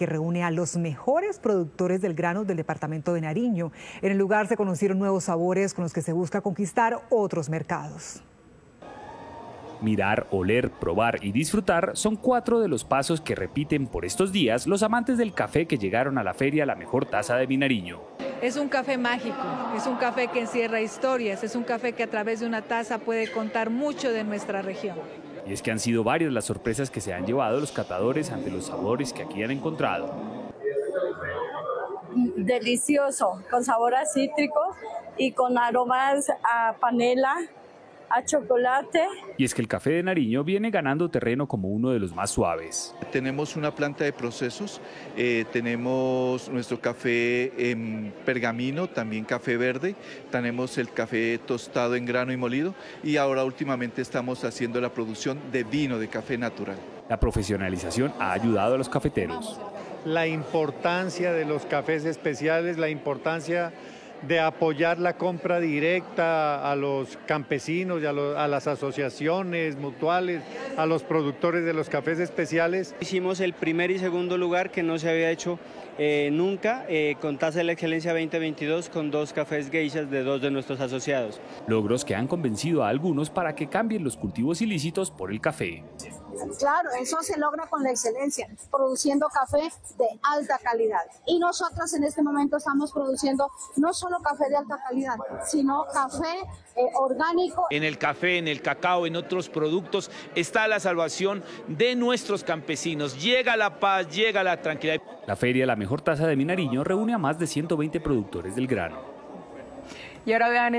que reúne a los mejores productores del grano del departamento de Nariño. En el lugar se conocieron nuevos sabores con los que se busca conquistar otros mercados. Mirar, oler, probar y disfrutar son cuatro de los pasos que repiten por estos días los amantes del café que llegaron a la feria La Mejor Taza de Minariño. Es un café mágico, es un café que encierra historias, es un café que a través de una taza puede contar mucho de nuestra región. Y es que han sido varias las sorpresas que se han llevado los catadores ante los sabores que aquí han encontrado. Delicioso, con sabor a cítrico y con aromas a panela, a chocolate. Y es que el café de Nariño viene ganando terreno como uno de los más suaves. Tenemos una planta de procesos, eh, tenemos nuestro café en pergamino, también café verde, tenemos el café tostado en grano y molido y ahora últimamente estamos haciendo la producción de vino de café natural. La profesionalización ha ayudado a los cafeteros. La importancia de los cafés especiales, la importancia de apoyar la compra directa a los campesinos y a, las asociaciones mutuales, a los productores de los cafés especiales. Hicimos el primer y segundo lugar que no se había hecho eh, nunca eh, con tasa de la excelencia 2022 con dos cafés geishas de dos de nuestros asociados. Logros que han convencido a algunos para que cambien los cultivos ilícitos por el café. Claro, eso se logra con la excelencia, produciendo café de alta calidad. Y nosotros en este momento estamos produciendo no solo café de alta calidad, sino café eh, orgánico. En el café, en el cacao, en otros productos está la salvación de nuestros campesinos. Llega la paz, llega la tranquilidad. La feria La Mejor Taza de Minariño reúne a más de 120 productores del grano. Y ahora vean